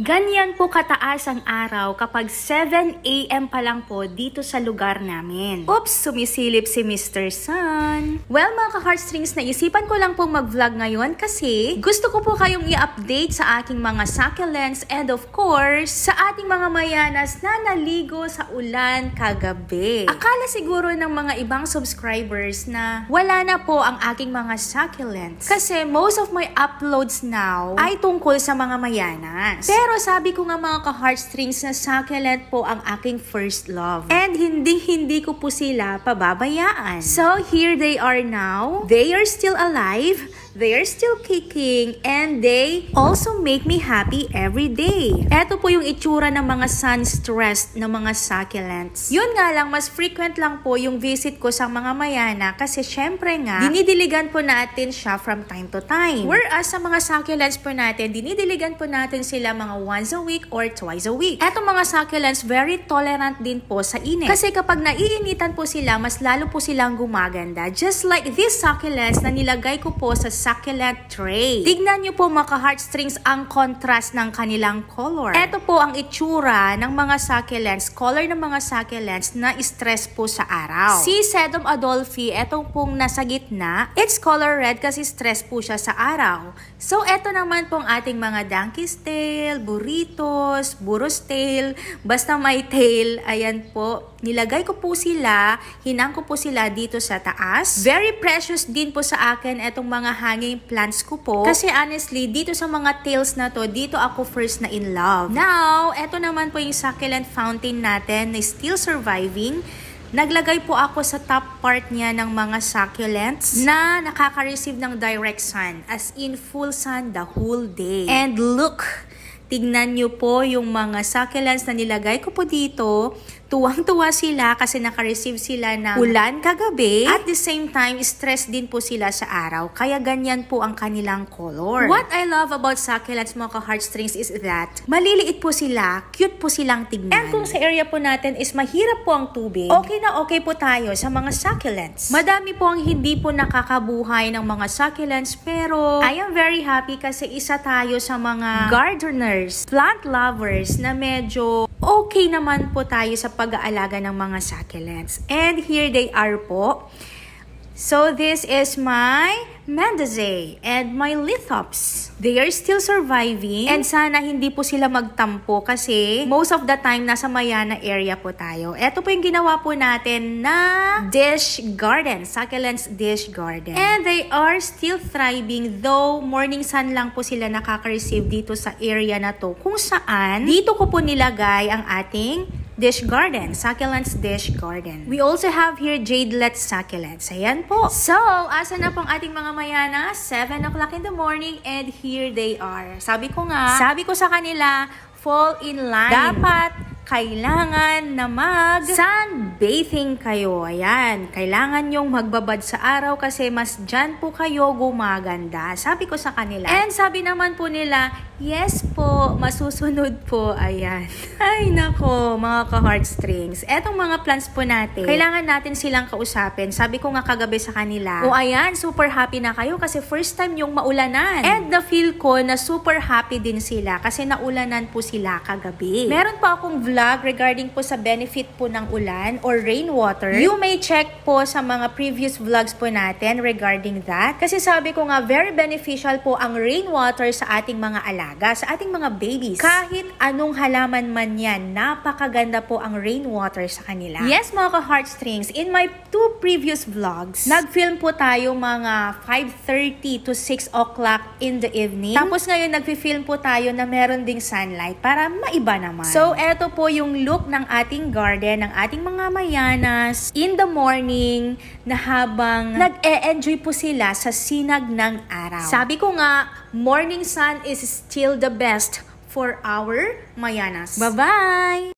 Ganyan po kataas ang araw kapag 7 a.m. pa lang po dito sa lugar namin. Oops, sumisilip si Mr. Sun. Well mga ka-heartstrings, naisipan ko lang pong mag-vlog ngayon kasi gusto ko po kayong i-update sa aking mga succulents and of course, sa ating mga mayanas na naligo sa ulan kagabi. Akala siguro ng mga ibang subscribers na wala na po ang aking mga succulents. Kasi most of my uploads now ay tungkol sa mga mayanas. Pero pero sabi ko nga mga ka-heartstrings na succulent po ang aking first love. And hindi-hindi ko po sila pababayaan. So here they are now. They are still alive. They are still kicking and they also make me happy every day. Ito po yung itsura ng mga sun-stressed na mga succulents. Yun nga lang, mas frequent lang po yung visit ko sa mga mayana kasi syempre nga, dinidiligan po natin siya from time to time. Whereas sa mga succulents po natin, dinidiligan po natin sila mga once a week or twice a week. Etong mga succulents, very tolerant din po sa init. Kasi kapag naiinitan po sila, mas lalo po silang gumaganda. Just like these succulents na nilagay ko po sa succulent tray. Tignan nyo po mga heartstrings ang contrast ng kanilang color. Ito po ang itsura ng mga succulents, color ng mga succulents na stress po sa araw. Si Sedum Adolphi, etong pong nasa gitna, it's color red kasi stress po siya sa araw. So, eto naman pong ating mga donkey's tail, burritos, burros tail, basta may tail, ayan po. Nilagay ko po sila, hinang ko po sila dito sa taas. Very precious din po sa akin etong mga hanging plants ko po. Kasi honestly, dito sa mga tails na to, dito ako first na in love. Now, eto naman po yung succulent fountain natin na still surviving. Naglagay po ako sa top part niya ng mga succulents na nakaka-receive ng direct sun. As in, full sun the whole day. And look! Tignan nyo po yung mga succulents na nilagay ko po dito. Tuwang-tuwa sila kasi naka-receive sila ng ulan kagabi. At the same time, stress din po sila sa araw. Kaya ganyan po ang kanilang color. What I love about succulents mga ka-heartstrings is that maliliit po sila, cute po silang tignan. And kung sa area po natin is mahirap po ang tubig, okay na okay po tayo sa mga succulents. Madami po ang hindi po nakakabuhay ng mga succulents pero I am very happy kasi isa tayo sa mga gardeners, plant lovers na medyo okay naman po tayo sa pag-aalaga ng mga succulents. And here they are po. So this is my Mendazae and my lithops. They are still surviving and sana hindi po sila magtampo kasi most of the time nasa Mayana area po tayo. Ito po yung ginawa po natin na dish garden, succulents dish garden. And they are still thriving though morning sun lang po sila nakaka-receive dito sa area na to kung saan dito ko po nilagay ang ating dish garden, succulents dish garden. We also have here jadelet succulents. Ayan po. So, asa na pong ating mga mayana? 7 o'clock in the morning and here they are. Sabi ko nga, sabi ko sa kanila, fall in line. Dapat kailangan na mag sunbathing kayo. Ayan, kailangan yung magbabad sa araw kasi mas dyan po kayo gumaganda. Sabi ko sa kanila. And sabi naman po nila, yes po, masusunod po. Ayan. Ay nako, mga ka-heartstrings. Etong mga plants po natin, kailangan natin silang kausapin. Sabi ko nga kagabi sa kanila, o ayan, super happy na kayo kasi first time yung maulanan. And the feel ko na super happy din sila kasi naulanan po sila kagabi. Meron pa akong vlog vlog regarding po sa benefit po ng ulan or rainwater, you may check po sa mga previous vlogs po natin regarding that. Kasi sabi ko nga, very beneficial po ang rainwater sa ating mga alaga, sa ating mga babies. Kahit anong halaman man yan, napakaganda po ang rainwater sa kanila. Yes, mga ka-heartstrings, in my two previous vlogs, nag-film po tayo mga 5.30 to 6 o'clock in the evening. Tapos ngayon, nag-film po tayo na meron ding sunlight para maiba naman. So, eto po yung look ng ating garden, ng ating mga mayanas in the morning na habang nag-e-enjoy po sila sa sinag ng araw. Sabi ko nga, morning sun is still the best for our mayanas. Bye-bye!